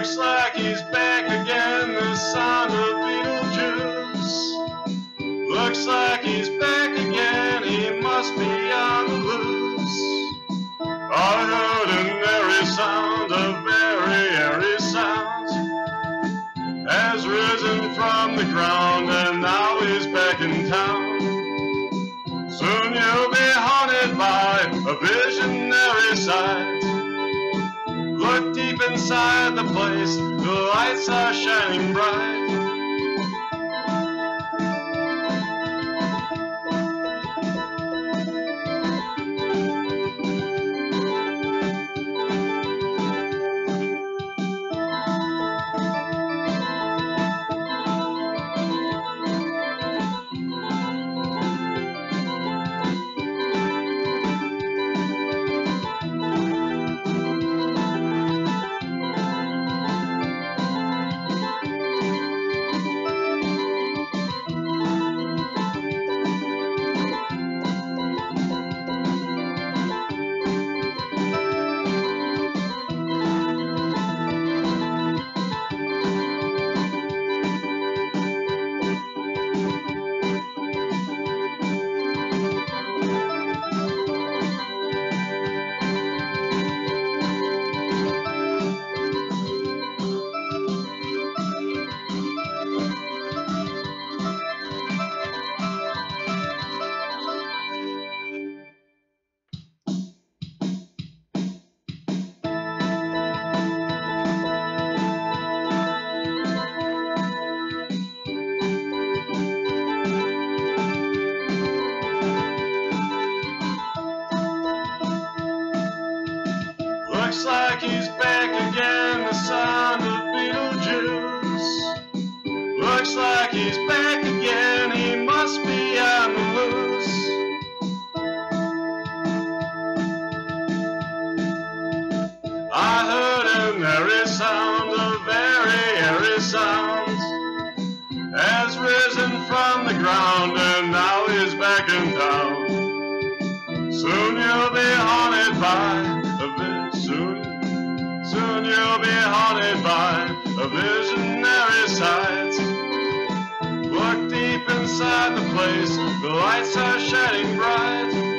Looks like he's back again, the son of Beetlejuice. Looks like he's back again, he must be on the loose. I heard an airy sound, a very airy sound, has risen from the ground, and now he's back in town. Soon you'll be haunted by a visionary sight. Inside the place, the lights are shining bright. Looks like he's back again, the son of Beetlejuice. Looks like he's back again, he must be on the loose. I heard an airy sound, a very airy sound, has risen from the ground, and now he's back in town. Soon you'll be haunted by you'll be haunted by a visionary sight. Look deep inside the place, the lights are shining bright.